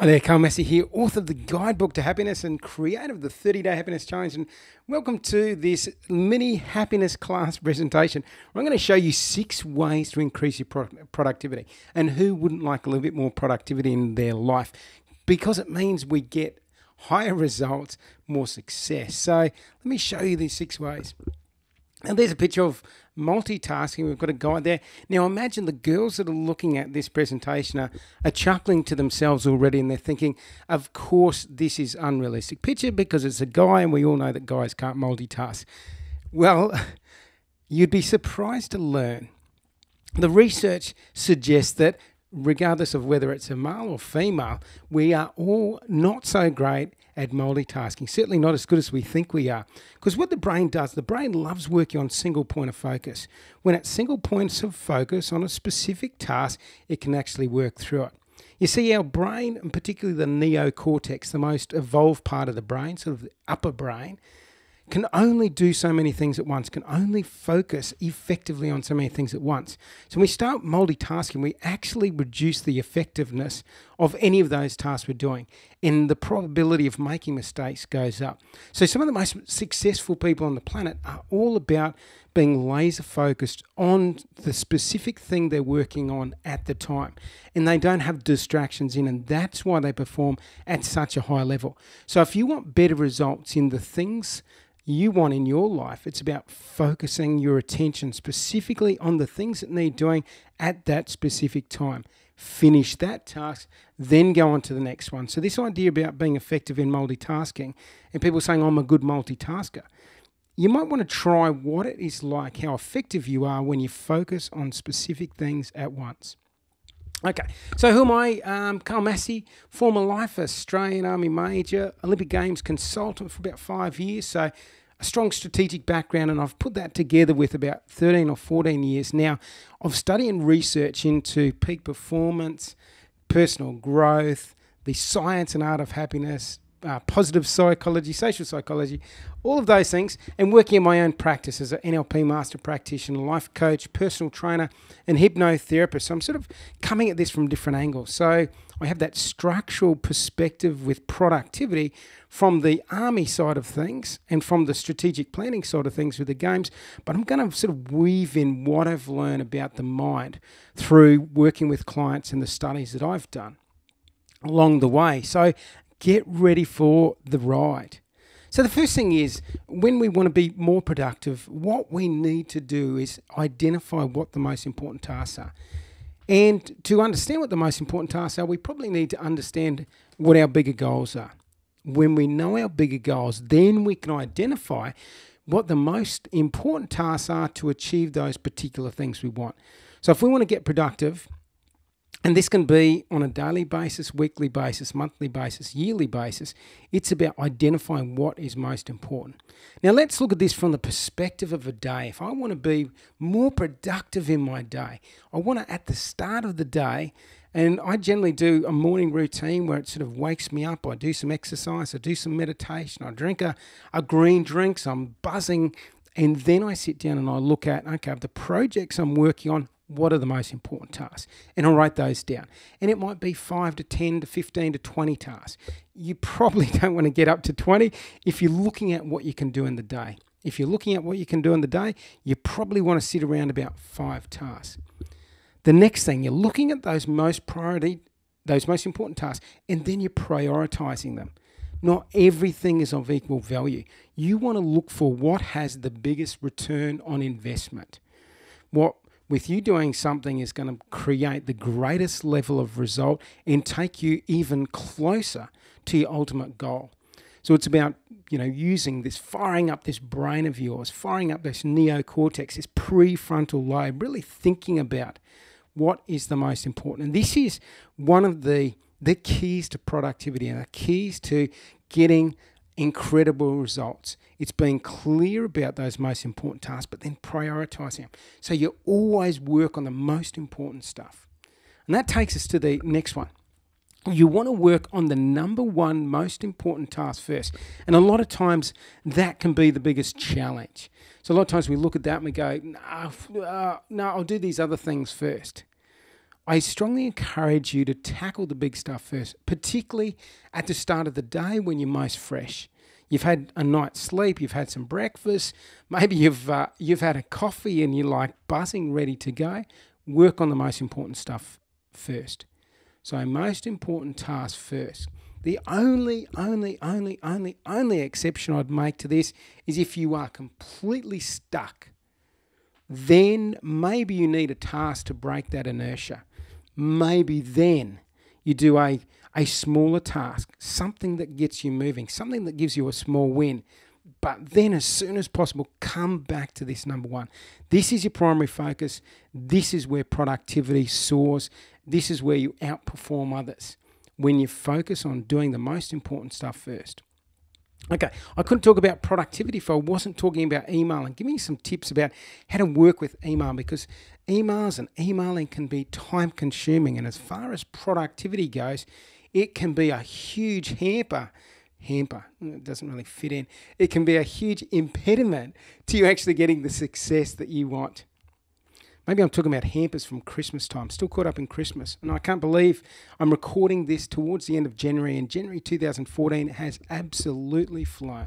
Hi there, Carl Massy here, author of the Guidebook to Happiness and creator of the 30 Day Happiness Challenge. And welcome to this mini happiness class presentation where I'm going to show you six ways to increase your productivity. And who wouldn't like a little bit more productivity in their life? Because it means we get higher results, more success. So let me show you these six ways. And there's a picture of multitasking. We've got a guide there. Now imagine the girls that are looking at this presentation are, are chuckling to themselves already and they're thinking, of course, this is unrealistic picture because it's a guy and we all know that guys can't multitask. Well, you'd be surprised to learn. The research suggests that regardless of whether it's a male or female, we are all not so great at multitasking. Certainly not as good as we think we are. Because what the brain does, the brain loves working on single point of focus. When at single points of focus on a specific task, it can actually work through it. You see, our brain, and particularly the neocortex, the most evolved part of the brain, sort of the upper brain, can only do so many things at once, can only focus effectively on so many things at once. So when we start multitasking, we actually reduce the effectiveness of any of those tasks we're doing, and the probability of making mistakes goes up. So some of the most successful people on the planet are all about being laser focused on the specific thing they're working on at the time. And they don't have distractions in, and that's why they perform at such a high level. So, if you want better results in the things you want in your life. It's about focusing your attention specifically on the things that need doing at that specific time. Finish that task, then go on to the next one. So, this idea about being effective in multitasking and people saying, I'm a good multitasker, you might want to try what it is like, how effective you are when you focus on specific things at once. Okay, so who am I? Um, Carl Massy, former life Australian Army Major, Olympic Games consultant for about five years. So a strong strategic background, and I've put that together with about 13 or 14 years now of study and research into peak performance, personal growth, the science and art of happiness, uh, positive psychology, social psychology, all of those things, and working in my own practice as an NLP master practitioner, life coach, personal trainer, and hypnotherapist. So I'm sort of coming at this from different angles. So I have that structural perspective with productivity from the army side of things and from the strategic planning side of things with the games, but I'm going to sort of weave in what I've learned about the mind through working with clients and the studies that I've done along the way. So get ready for the ride. So, the first thing is when we want to be more productive, what we need to do is identify what the most important tasks are. And to understand what the most important tasks are, we probably need to understand what our bigger goals are. When we know our bigger goals, then we can identify what the most important tasks are to achieve those particular things we want. So, if we want to get productive, and this can be on a daily basis, weekly basis, monthly basis, yearly basis. It's about identifying what is most important. Now, let's look at this from the perspective of a day. If I want to be more productive in my day, I want to, at the start of the day, and I generally do a morning routine where it sort of wakes me up. I do some exercise, I do some meditation, I drink a, a green drink, so I'm buzzing. And then I sit down and I look at, okay, the projects I'm working on, what are the most important tasks? And I'll write those down. And it might be 5 to 10 to 15 to 20 tasks. You probably don't want to get up to 20 if you're looking at what you can do in the day. If you're looking at what you can do in the day, you probably want to sit around about five tasks. The next thing, you're looking at those most priority, those most important tasks, and then you're prioritizing them. Not everything is of equal value. You want to look for what has the biggest return on investment. What with you doing something is going to create the greatest level of result and take you even closer to your ultimate goal. So it's about you know using this firing up this brain of yours, firing up this neocortex, this prefrontal lobe, really thinking about what is the most important. And this is one of the the keys to productivity and the keys to getting incredible results. It's being clear about those most important tasks, but then prioritizing them. So you always work on the most important stuff. And that takes us to the next one. You want to work on the number one most important task first. And a lot of times that can be the biggest challenge. So a lot of times we look at that and we go, no, uh, no, I'll do these other things first. I strongly encourage you to tackle the big stuff first, particularly at the start of the day when you're most fresh. You've had a night's sleep, you've had some breakfast, maybe you've uh, you've had a coffee and you're like buzzing, ready to go. Work on the most important stuff first. So, most important task first. The only, only, only, only, only exception I'd make to this is if you are completely stuck. Then maybe you need a task to break that inertia. Maybe then you do a, a smaller task, something that gets you moving, something that gives you a small win. But then, as soon as possible, come back to this number one. This is your primary focus. This is where productivity soars. This is where you outperform others when you focus on doing the most important stuff first. Okay, I couldn't talk about productivity if I wasn't talking about email and giving you some tips about how to work with email because emails and emailing can be time consuming. And as far as productivity goes, it can be a huge hamper. Hamper, mm, it doesn't really fit in. It can be a huge impediment to you actually getting the success that you want. Maybe I'm talking about hampers from Christmas time, still caught up in Christmas. And I can't believe I'm recording this towards the end of January, and January 2014 has absolutely flown.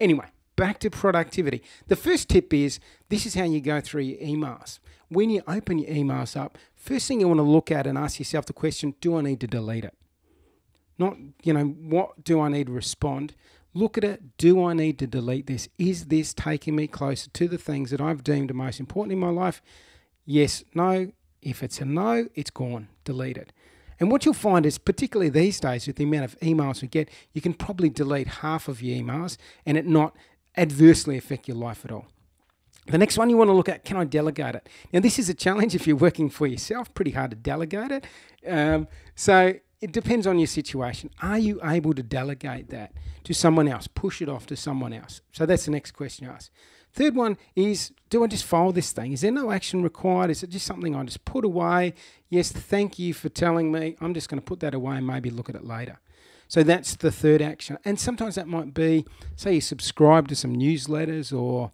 Anyway, back to productivity. The first tip is this is how you go through your emails. When you open your emails up, first thing you want to look at and ask yourself the question do I need to delete it? Not, you know, what do I need to respond? Look at it. Do I need to delete this? Is this taking me closer to the things that I've deemed most important in my life? Yes, no. If it's a no, it's gone, delete it. And what you'll find is, particularly these days, with the amount of emails we get, you can probably delete half of your emails and it not adversely affect your life at all. The next one you want to look at can I delegate it? Now, this is a challenge if you're working for yourself, pretty hard to delegate it. Um, so, it depends on your situation. Are you able to delegate that to someone else, push it off to someone else? So, that's the next question you ask. Third one is do I just file this thing? Is there no action required? Is it just something I just put away? Yes, thank you for telling me. I'm just going to put that away and maybe look at it later. So that's the third action. And sometimes that might be, say, you subscribe to some newsletters or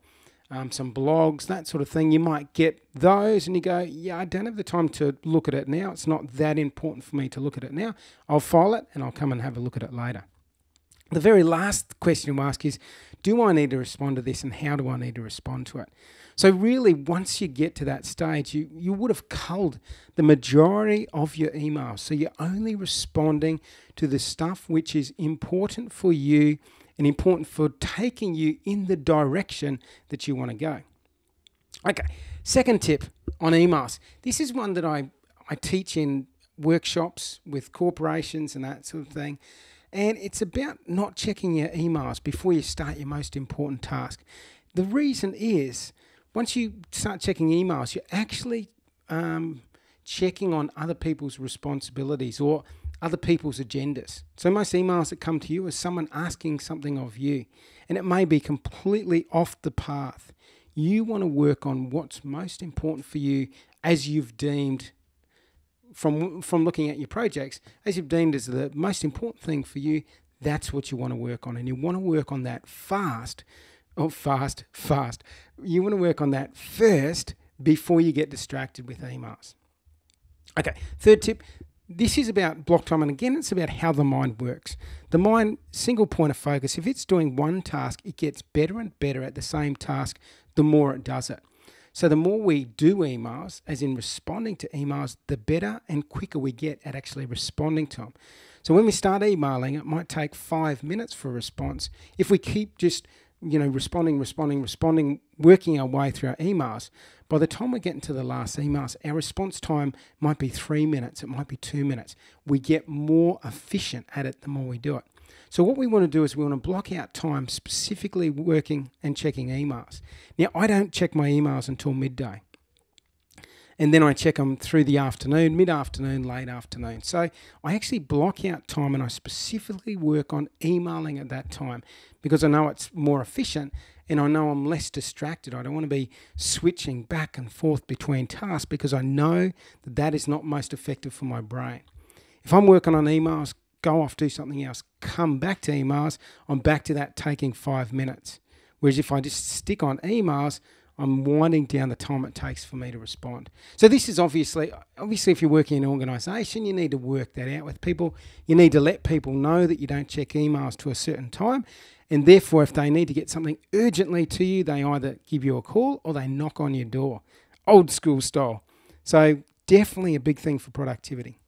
um, some blogs, that sort of thing. You might get those and you go, yeah, I don't have the time to look at it now. It's not that important for me to look at it now. I'll file it and I'll come and have a look at it later. The very last question you ask is Do I need to respond to this and how do I need to respond to it? So, really, once you get to that stage, you, you would have culled the majority of your emails. So, you're only responding to the stuff which is important for you and important for taking you in the direction that you want to go. Okay, second tip on emails. This is one that I, I teach in workshops with corporations and that sort of thing. And it's about not checking your emails before you start your most important task. The reason is once you start checking emails, you're actually um, checking on other people's responsibilities or other people's agendas. So most emails that come to you is someone asking something of you, and it may be completely off the path. You want to work on what's most important for you as you've deemed from from looking at your projects, as you've deemed as the most important thing for you, that's what you want to work on, and you want to work on that fast, oh fast, fast. You want to work on that first before you get distracted with emails. Okay, third tip. This is about block time, and again, it's about how the mind works. The mind, single point of focus, if it's doing one task, it gets better and better at the same task the more it does it. So the more we do emails, as in responding to emails, the better and quicker we get at actually responding to them. So when we start emailing, it might take five minutes for a response. If we keep just you know responding, responding, responding, working our way through our emails, by the time we get into the last emails, our response time might be three minutes, it might be two minutes. We get more efficient at it the more we do it. So what we want to do is we want to block out time specifically working and checking emails. Now, I don't check my emails until midday. And then I check them through the afternoon, mid afternoon, late afternoon. So I actually block out time and I specifically work on emailing at that time because I know it's more efficient and I know I'm less distracted. I don't want to be switching back and forth between tasks because I know that that is not most effective for my brain. If I'm working on emails, go off, do something else, come back to emails, I'm back to that taking five minutes. Whereas if I just stick on emails, I'm winding down the time it takes for me to respond. So this is obviously obviously if you're working in an organization, you need to work that out with people. You need to let people know that you don't check emails to a certain time. And therefore, if they need to get something urgently to you, they either give you a call or they knock on your door. Old school style. So definitely a big thing for productivity.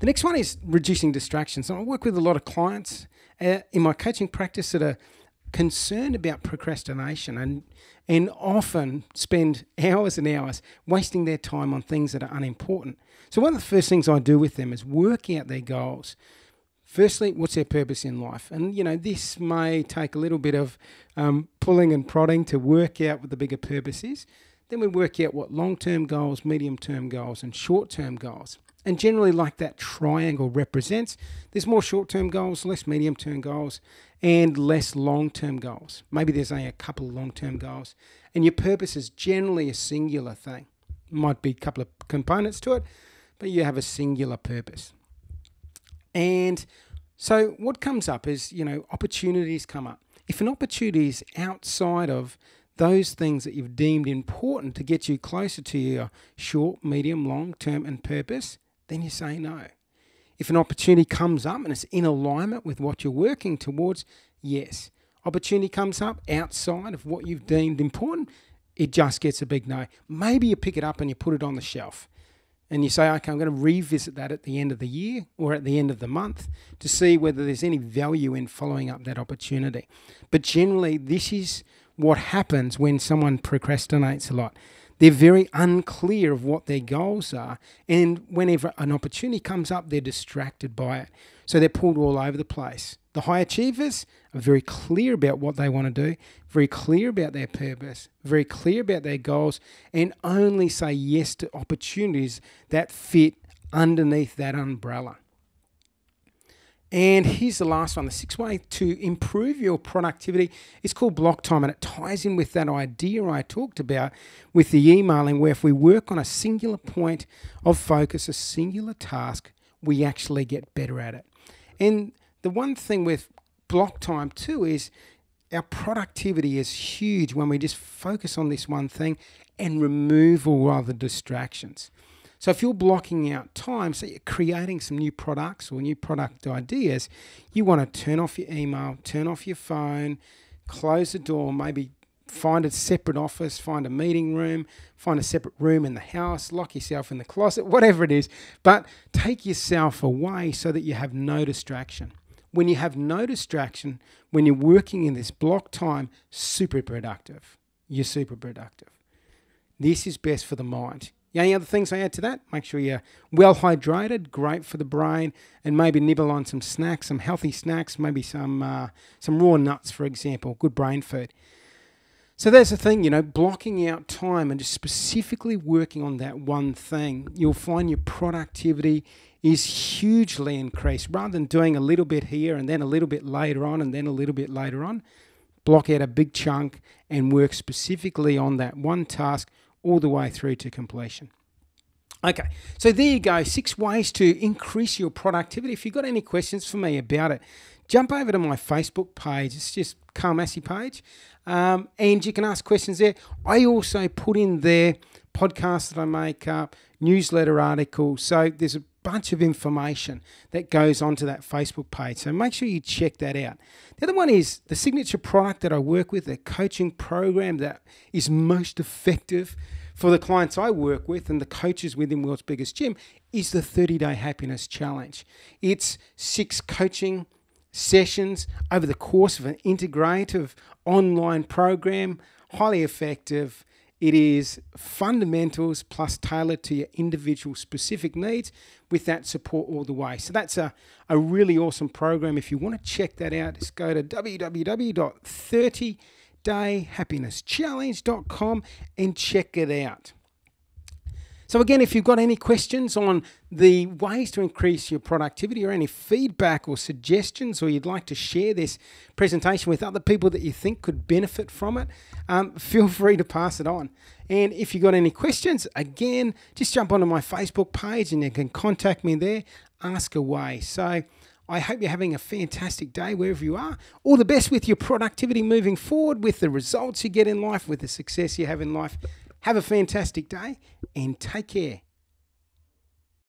The next one is reducing distractions. I work with a lot of clients uh, in my coaching practice that are concerned about procrastination and and often spend hours and hours wasting their time on things that are unimportant. So one of the first things I do with them is work out their goals. Firstly, what's their purpose in life? And you know, this may take a little bit of um, pulling and prodding to work out what the bigger purpose is. Then we work out what long-term goals, medium-term goals, and short-term goals. And generally, like that triangle represents, there's more short term goals, less medium term goals, and less long term goals. Maybe there's only a couple long term goals. And your purpose is generally a singular thing. Might be a couple of components to it, but you have a singular purpose. And so what comes up is, you know, opportunities come up. If an opportunity is outside of those things that you've deemed important to get you closer to your short, medium, long term and purpose, then you say no. If an opportunity comes up and it's in alignment with what you're working towards, yes. Opportunity comes up outside of what you've deemed important, it just gets a big no. Maybe you pick it up and you put it on the shelf and you say, okay, I'm going to revisit that at the end of the year or at the end of the month to see whether there's any value in following up that opportunity. But generally, this is what happens when someone procrastinates a lot. They're very unclear of what their goals are. And whenever an opportunity comes up, they're distracted by it. So they're pulled all over the place. The high achievers are very clear about what they want to do, very clear about their purpose, very clear about their goals, and only say yes to opportunities that fit underneath that umbrella. And here's the last one the sixth way to improve your productivity is called block time, and it ties in with that idea I talked about with the emailing, where if we work on a singular point of focus, a singular task, we actually get better at it. And the one thing with block time, too, is our productivity is huge when we just focus on this one thing and remove all other distractions. So if you're blocking out time, so you're creating some new products or new product ideas, you want to turn off your email, turn off your phone, close the door, maybe find a separate office, find a meeting room, find a separate room in the house, lock yourself in the closet, whatever it is, but take yourself away so that you have no distraction. When you have no distraction, when you're working in this block time, super productive. You're super productive. This is best for the mind. Only other things I add to that, make sure you're well hydrated, great for the brain, and maybe nibble on some snacks, some healthy snacks, maybe some uh, some raw nuts, for example, good brain food. So that's the thing, you know, blocking out time and just specifically working on that one thing, you'll find your productivity is hugely increased. Rather than doing a little bit here and then a little bit later on and then a little bit later on, block out a big chunk and work specifically on that one task all the way through to completion. Okay, so there you go. Six ways to increase your productivity. If you've got any questions for me about it, jump over to my Facebook page. It's just Carl Massy page, um, and you can ask questions there. I also put in there podcasts that I make up, newsletter articles. So there's a bunch of information that goes onto that Facebook page. So make sure you check that out. The other one is the signature product that I work with, the coaching program that is most effective for the clients I work with and the coaches within World's Biggest Gym is the 30 Day Happiness Challenge. It's six coaching sessions over the course of an integrative online program, highly effective it is fundamentals plus tailored to your individual specific needs with that support all the way. So that's a, a really awesome program. If you want to check that out, just go to www.30dayhappinesschallenge.com and check it out. So, again, if you've got any questions on the ways to increase your productivity or any feedback or suggestions, or you'd like to share this presentation with other people that you think could benefit from it, um, feel free to pass it on. And if you've got any questions, again, just jump onto my Facebook page and you can contact me there, ask away. So, I hope you're having a fantastic day wherever you are. All the best with your productivity moving forward, with the results you get in life, with the success you have in life. Have a fantastic day and take care.